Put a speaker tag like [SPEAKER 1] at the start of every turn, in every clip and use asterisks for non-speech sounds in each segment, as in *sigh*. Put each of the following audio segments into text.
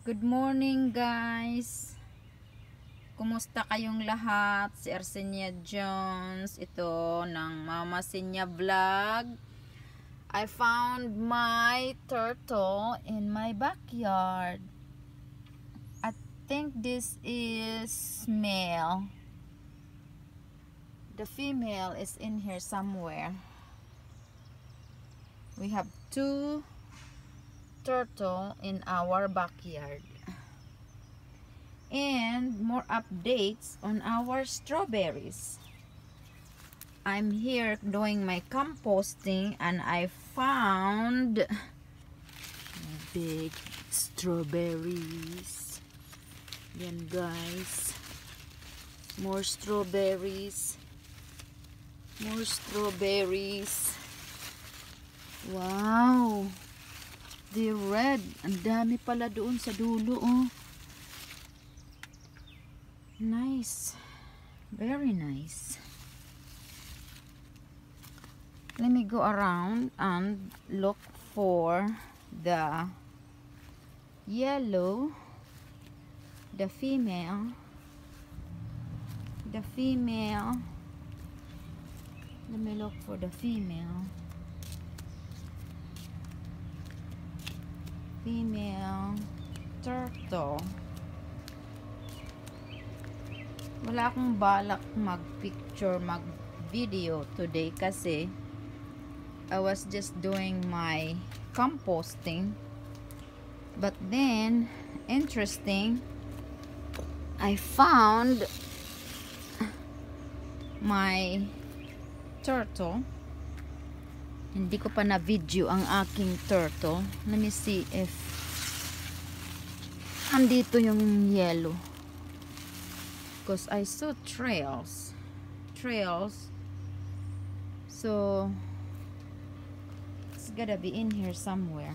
[SPEAKER 1] Good morning guys. Kumusta kayong lahat? Si Arsenia Jones. Ito ng Mama Sinya Vlog. I found my turtle in my backyard. I think this is male. The female is in here somewhere. We have two turtle in our backyard. And more updates on our strawberries. I'm here doing my composting and I found big strawberries. Yan guys. More strawberries. More strawberries. Wow The red. Ang dami pala doon sa dulo, oh. Nice. Very nice. Let me go around and look for the yellow, the female, the female. Let me look for the female. Female turtle. Wala akong balak mag picture mag video today kasi I was just doing my composting. But then interesting I found my turtle hindi ko pa na video ang aking turtle. Let me see if andito yung yellow because I saw trails. Trails. So it's gotta be in here somewhere.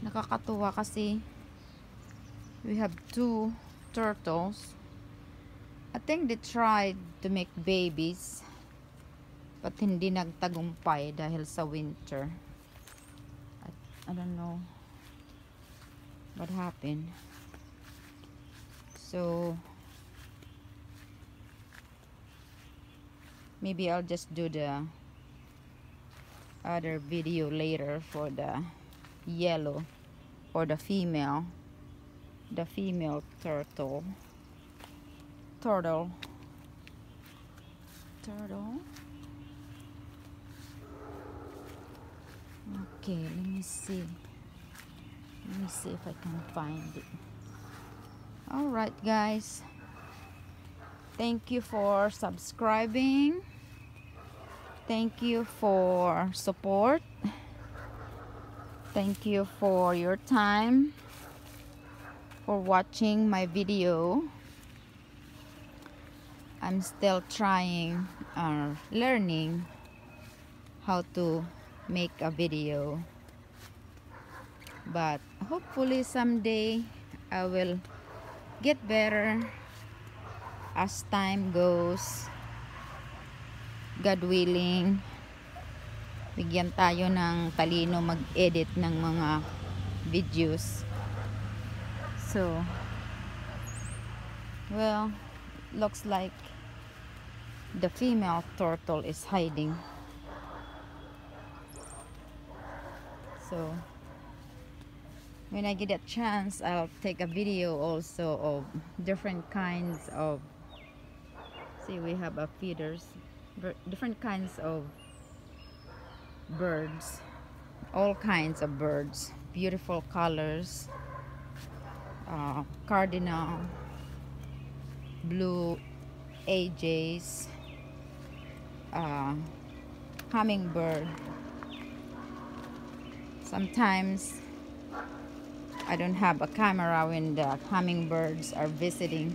[SPEAKER 1] Nakakatuwa kasi we have two turtles. I think they tried to make babies But hindi nagtagumpay dahil sa winter. At, I don't know what happened. So, maybe I'll just do the other video later for the yellow or the female the female turtle turtle turtle okay let me see. Let me see if I can find it. Alright guys. Thank you for subscribing. Thank you for support. Thank you for your time for watching my video. I'm still trying or uh, learning how to make a video. But hopefully someday I will get better as time goes. God willing bigyan tayo ng talino mag-edit ng mga videos. So well looks like the female turtle is hiding so when I get a chance I'll take a video also of different kinds of see we have a feeders different kinds of birds all kinds of birds beautiful colors uh, cardinal blue AJs uh, hummingbird sometimes I don't have a camera when the hummingbirds are visiting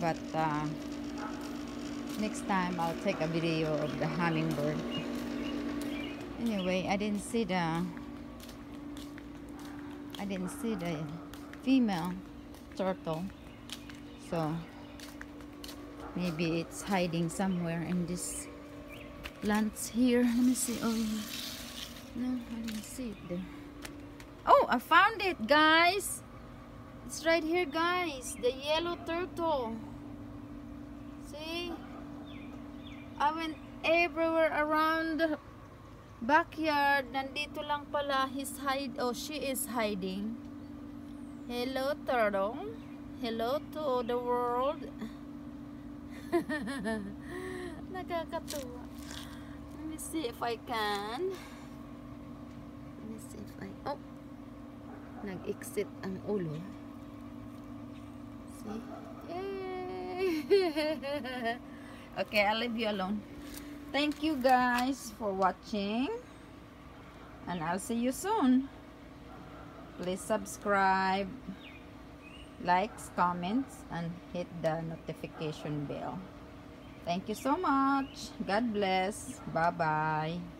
[SPEAKER 1] but uh, next time I'll take a video of the hummingbird. Anyway I didn't see the I didn't see the female turtle so maybe it's hiding somewhere in this plants here. Let me see. Oh no, I didn't see it there. Oh, I found it, guys. It's right here, guys. The yellow turtle. See? I went everywhere around the backyard. Nandito lang pala. He's hide. Oh, she is hiding. Hello, turtle. Hello to the world. *laughs* Nakakatuwa. Let me see if I can. Let me see if I... Oh! Nag-exit ang ulo. See? *laughs* Okay, I'll leave you alone. Thank you guys for watching. And I'll see you soon. Please subscribe, likes, comments, and hit the notification bell. Thank you so much. God bless. Bye-bye.